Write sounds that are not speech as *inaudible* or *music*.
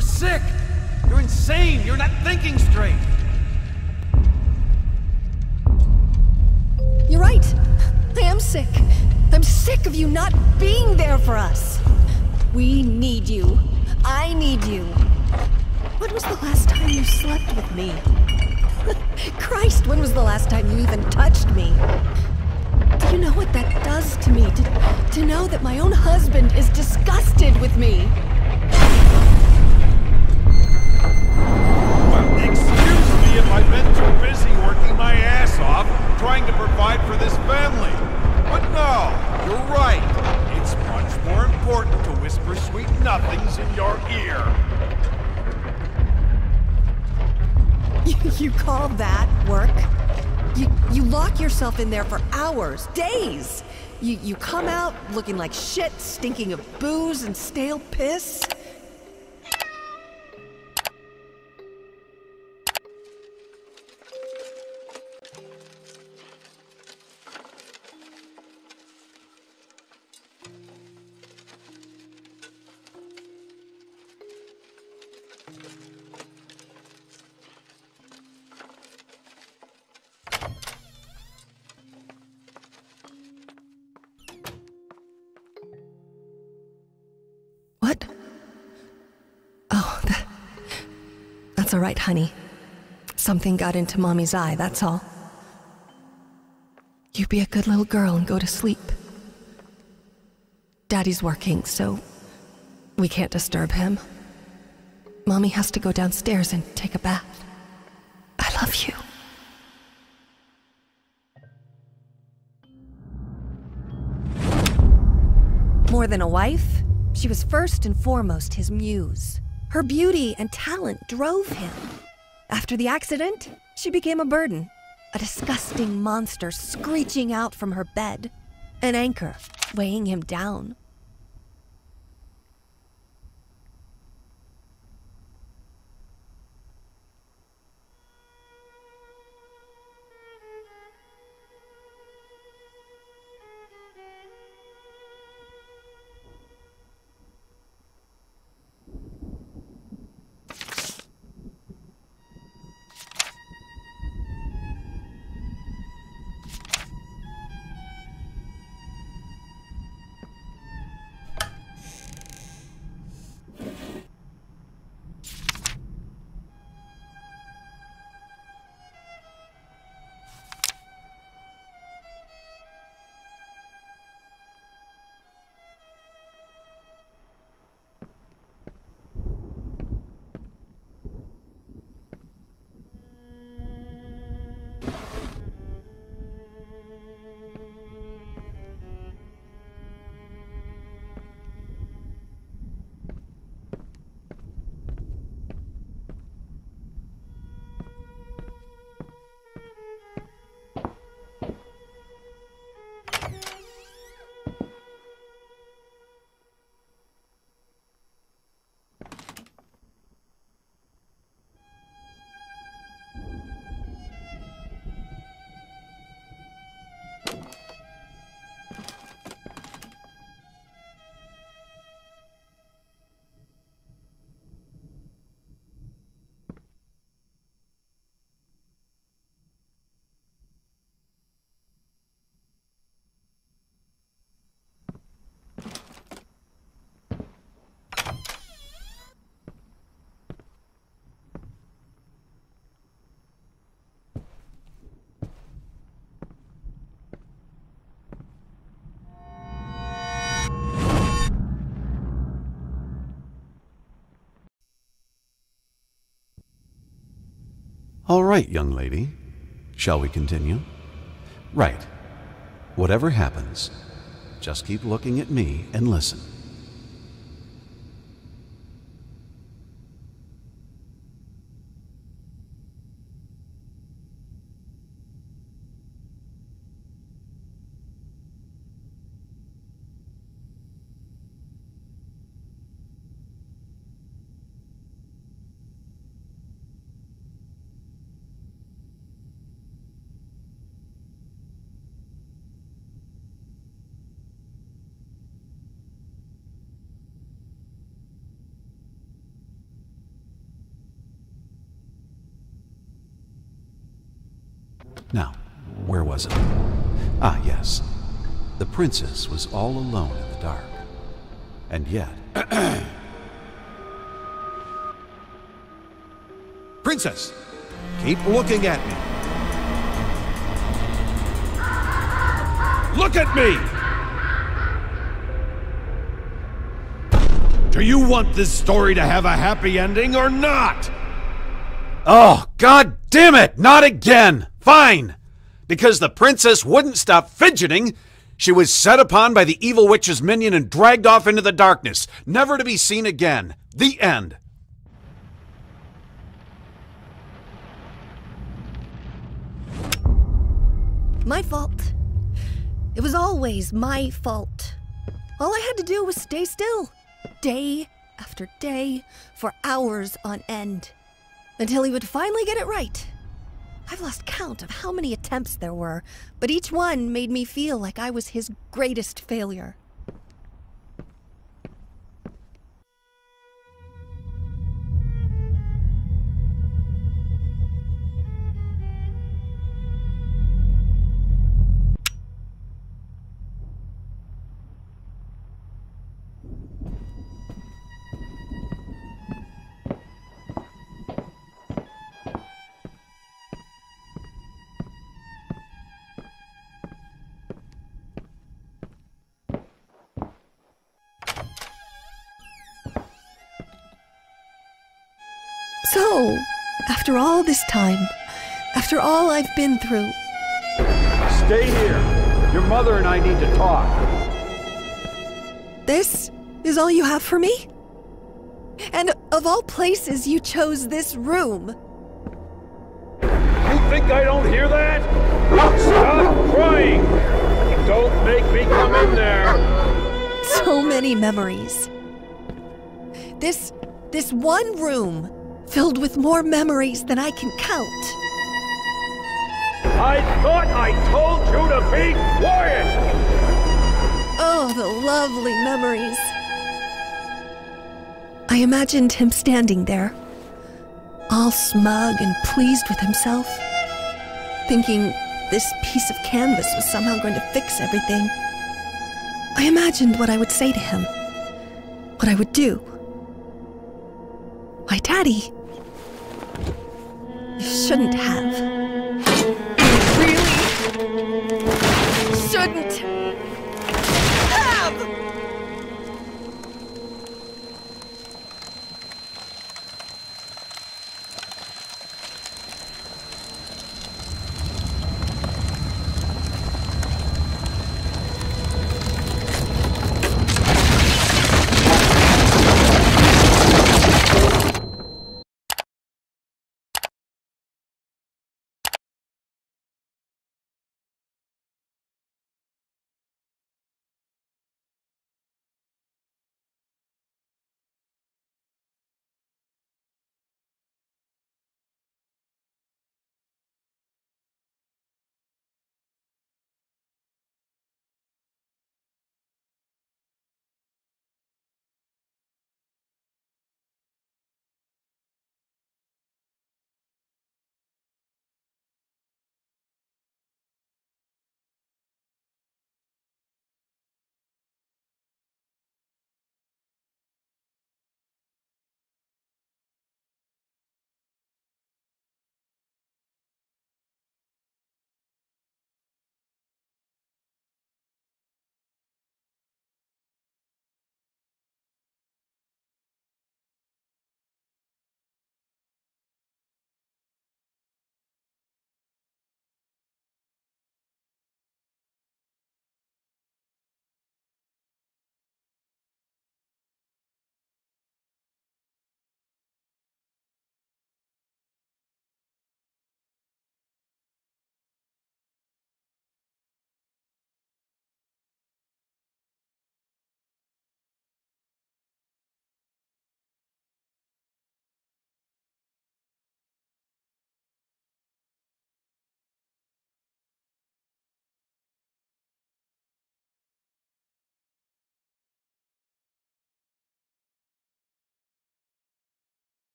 sick! You're insane! You're not thinking straight! You're right. I am sick. I'm sick of you not being there for us. We need you. I need you. When was the last time you slept with me? *laughs* Christ, when was the last time you even touched me? Do you know what that does to me? To, to know that my own husband is disgusted with me? Well, excuse me if I've been too busy working my ass off trying to provide for this family. But no, you're right. It's much more important to whisper sweet nothings in your ear. *laughs* You, call that work? You, you lock yourself in there for hours, days. You, you come out looking like shit, stinking of booze and stale piss. That's all right, honey. Something got into Mommy's eye, that's all. You be a good little girl and go to sleep. Daddy's working, so we can't disturb him. Mommy has to go downstairs and take a bath. I love you. More than a wife, she was first and foremost his muse. Her beauty and talent drove him. After the accident, she became a burden, a disgusting monster screeching out from her bed, an anchor weighing him down. All right, young lady. Shall we continue? Right. Whatever happens, just keep looking at me and listen. Now, where was it? Ah, yes. The princess was all alone in the dark. And yet. *clears throat* Princess, keep looking at me. Look at me! Do you want this story to have a happy ending or not? Oh, god damn it! Not again! Fine! Because the princess wouldn't stop fidgeting, she was set upon by the evil witch's minion and dragged off into the darkness, never to be seen again. The end. My fault. It was always my fault. All I had to do was stay still, day after day, for hours on end, until he would finally get it right. I've lost count of how many attempts there were, but each one made me feel like I was his greatest failure. So, after all this time, after all I've been through, Stay here. Your mother and I need to talk. this is all you have for me? And of all places, you chose this room. You think I don't hear that? Stop crying! Don't make me come in there! So many memories. This this one room filled with more memories than I can count. I thought I told you to be quiet! Oh, the lovely memories. I imagined him standing there, all smug and pleased with himself, thinking this piece of canvas was somehow going to fix everything. I imagined what I would say to him, what I would do. Why, Daddy, shouldn't have. Really? Shouldn't.